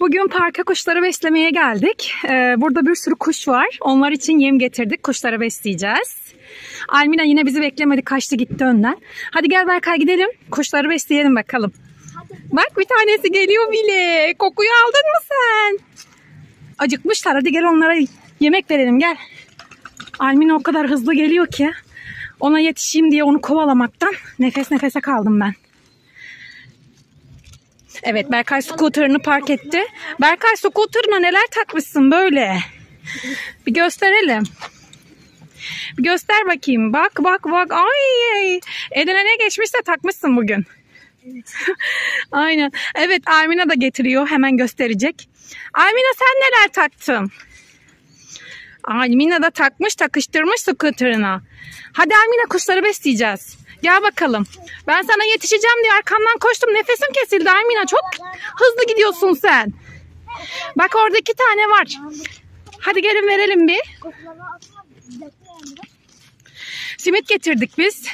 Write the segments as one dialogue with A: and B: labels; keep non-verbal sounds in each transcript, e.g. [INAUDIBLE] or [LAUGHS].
A: Bugün parka kuşları beslemeye geldik. Ee, burada bir sürü kuş var. Onlar için yem getirdik. Kuşları besleyeceğiz. Almina yine bizi beklemedi. Kaçtı gitti önden. Hadi gel Berkay gidelim. Kuşları besleyelim bakalım. Bak bir tanesi geliyor bile. Kokuyu aldın mı sen? Acıkmışlar. Hadi gel onlara yemek verelim gel. Almina o kadar hızlı geliyor ki. Ona yetişeyim diye onu kovalamaktan nefes nefese kaldım ben. Evet Berkay scooter'ını park etti. Berkay scooter'ına neler takmışsın böyle? Bir gösterelim. Bir göster bakayım. Bak bak bak. Ay eline ne geçmişse takmışsın bugün. [LAUGHS] Aynen. Evet Armina da getiriyor. Hemen gösterecek. Armina sen neler taktın? Almina da takmış takıştırmış scooter'ına. Hadi Almina kuşları besleyeceğiz. Gel bakalım. Ben sana yetişeceğim diye arkamdan koştum. Nefesim kesildi Almina. Çok hızlı gidiyorsun sen. Bak orada iki tane var. Hadi gelin verelim bir. Simit getirdik biz.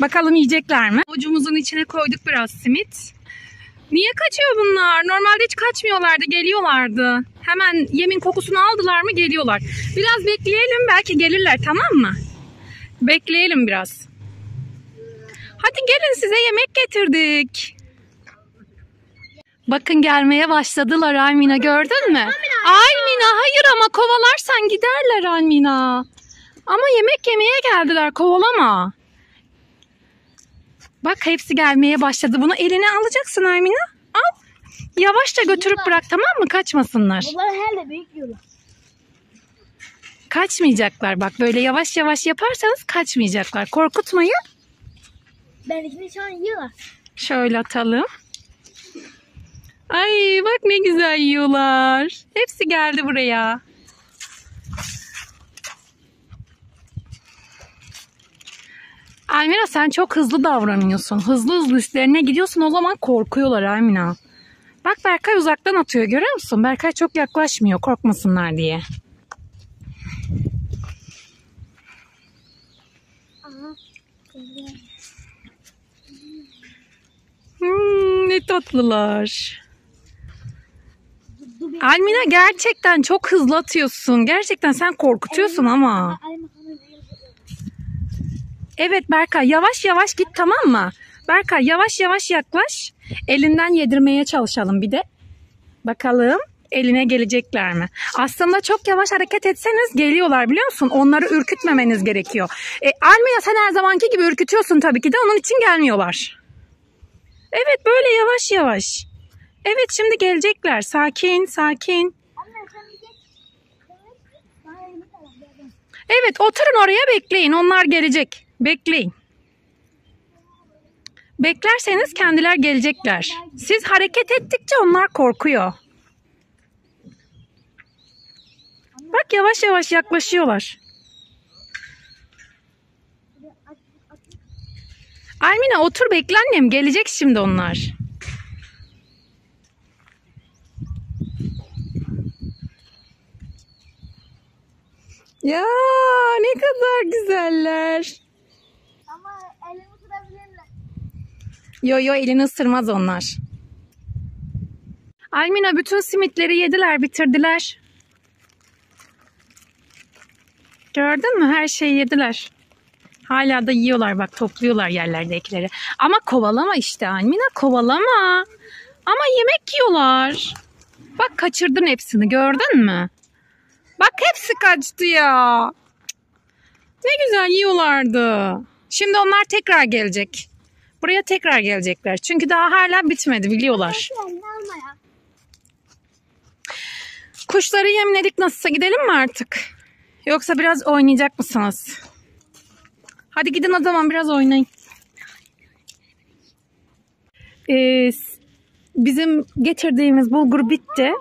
A: Bakalım yiyecekler mi? Ucumuzun içine koyduk biraz simit. Niye kaçıyor bunlar? Normalde hiç kaçmıyorlardı, geliyorlardı. Hemen yemin kokusunu aldılar mı geliyorlar. Biraz bekleyelim belki gelirler tamam mı? Bekleyelim biraz. Hadi gelin size yemek getirdik. Bakın gelmeye başladılar Almina gördün mü? Almina hayır ama kovalarsan giderler Almina. Ama yemek yemeye geldiler kovalama. Bak hepsi gelmeye başladı. Bunu eline alacaksın Almina. Al. Yavaşça götürüp bırak tamam mı? Kaçmasınlar.
B: Bunlar herhalde büyük yiyorlar.
A: Kaçmayacaklar bak böyle yavaş yavaş yaparsanız kaçmayacaklar. Korkutmayın.
B: Ben ikini şu an yiyorlar.
A: Şöyle atalım. Ay bak ne güzel yiyorlar. Hepsi geldi buraya. Almina sen çok hızlı davranıyorsun. Hızlı hızlı üstlerine gidiyorsun o zaman korkuyorlar Almina. Bak Berkay uzaktan atıyor görüyor musun? Berkay çok yaklaşmıyor korkmasınlar diye. Tatlılar. Almina gerçekten çok hızlı atıyorsun. Gerçekten sen korkutuyorsun ama. Evet Berkay yavaş yavaş git tamam mı? Berkay yavaş yavaş yaklaş. Elinden yedirmeye çalışalım bir de. Bakalım eline gelecekler mi? Aslında çok yavaş hareket etseniz geliyorlar biliyor musun? Onları ürkütmemeniz gerekiyor. E, Almina sen her zamanki gibi ürkütüyorsun tabii ki de onun için gelmiyorlar. Evet böyle yavaş yavaş. Evet şimdi gelecekler. Sakin sakin. Evet oturun oraya bekleyin. Onlar gelecek. Bekleyin. Beklerseniz kendiler gelecekler. Siz hareket ettikçe onlar korkuyor. Bak yavaş yavaş yaklaşıyorlar. Almina otur bekle annem. Gelecek şimdi onlar. Ya ne kadar güzeller.
B: Ama elimi tutabilirler.
A: Yo yo elini ısırmaz onlar. Almina bütün simitleri yediler bitirdiler. Gördün mü her şeyi yediler. Hala da yiyorlar bak topluyorlar yerlerdekileri. Ama kovalama işte Almina kovalama. Ama yemek yiyorlar. Bak kaçırdın hepsini gördün mü? Bak hepsi kaçtı ya. Ne güzel yiyorlardı. Şimdi onlar tekrar gelecek. Buraya tekrar gelecekler. Çünkü daha hala bitmedi biliyorlar. Kuşları yemledik nasılsa gidelim mi artık? Yoksa biraz oynayacak mısınız? Hadi gidin o zaman biraz oynayın. Ee, bizim getirdiğimiz bulgur bitti.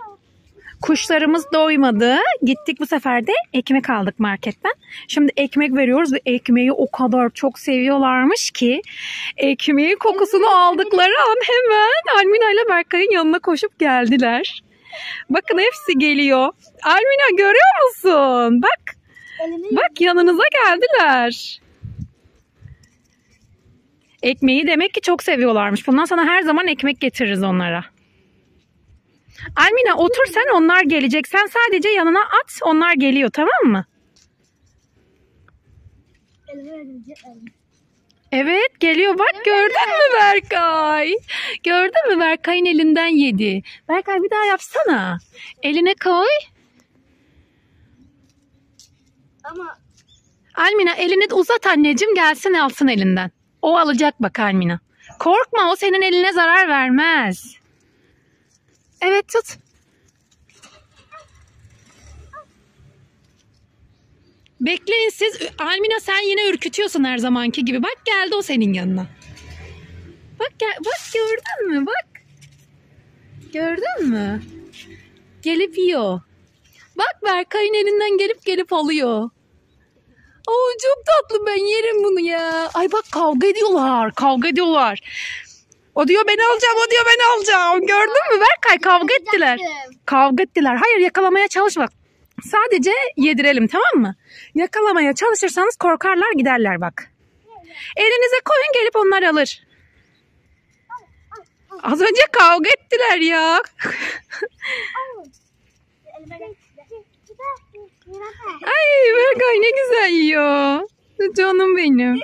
A: Kuşlarımız doymadı. Gittik bu sefer de ekmek aldık marketten. Şimdi ekmek veriyoruz ve ekmeği o kadar çok seviyorlarmış ki ekmeğin kokusunu aldıkları an hemen Almina ile Berkay'ın yanına koşup geldiler. Bakın hepsi geliyor. Almina görüyor musun? Bak Bak yanınıza geldiler. Ekmeği demek ki çok seviyorlarmış. Bundan sonra her zaman ekmek getiririz onlara. Almina otur sen onlar gelecek. Sen sadece yanına at onlar geliyor tamam mı? Evet geliyor bak gördün mü Berkay? Gördün mü Berkay'ın elinden yedi. Berkay bir daha yapsana. Eline koy.
B: Ama
A: Almina elini uzat anneciğim gelsin alsın elinden. O alacak bak Almina. Korkma o senin eline zarar vermez. Evet tut. Bekleyin siz. Almina sen yine ürkütüyorsun her zamanki gibi. Bak geldi o senin yanına. Bak gel, bak gördün mü? Bak. Gördün mü? Gelip yiyor. Bak Berkay'ın elinden gelip gelip alıyor. Oo çok tatlı ben yerim bunu ya. Ay bak kavga ediyorlar. Kavga ediyorlar. O diyor ben alacağım, o diyor ben alacağım. Gördün mü Berkay kavga ettiler. Kavga ettiler. Hayır yakalamaya çalışma. Sadece yedirelim tamam mı? Yakalamaya çalışırsanız korkarlar giderler bak. Elinize koyun gelip onlar alır. Az önce kavga ettiler ya. Ay Berkay ne güzel yiyor. Canım benim.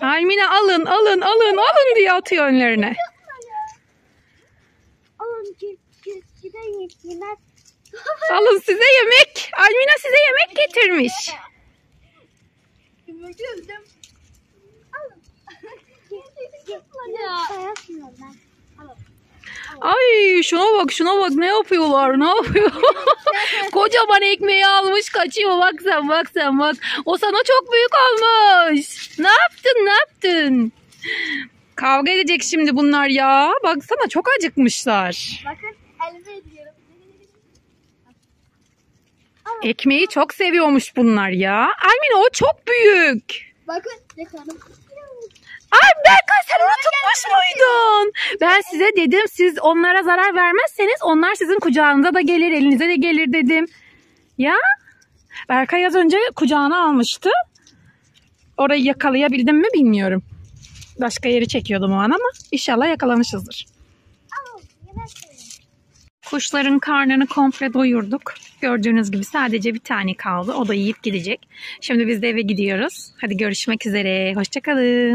A: Almina alın alın alın alın diye atıyor önlerine.
B: Alın
A: size yemek. Almina size yemek getirmiş.
B: Alın.
A: Ay şuna bak şuna bak ne yapıyorlar ne yapıyor. [LAUGHS] Kocaman ekmeği almış kaçıyor bak sen bak sen bak. O sana çok büyük olmuş. Ne yaptın ne yaptın? Kavga edecek şimdi bunlar ya. Baksana çok acıkmışlar.
B: Bakın elime ediyorum.
A: Ekmeği çok seviyormuş bunlar ya. Almina o çok büyük.
B: Bakın yakalım.
A: Ay Berkay sen? Ben size dedim siz onlara zarar vermezseniz onlar sizin kucağınıza da gelir elinize de gelir dedim. Ya Berkay az önce kucağına almıştı. Orayı yakalayabildim mi bilmiyorum. Başka yeri çekiyordum o an ama inşallah yakalamışızdır. Kuşların karnını komple doyurduk. Gördüğünüz gibi sadece bir tane kaldı. O da yiyip gidecek. Şimdi biz de eve gidiyoruz. Hadi görüşmek üzere. Hoşçakalın.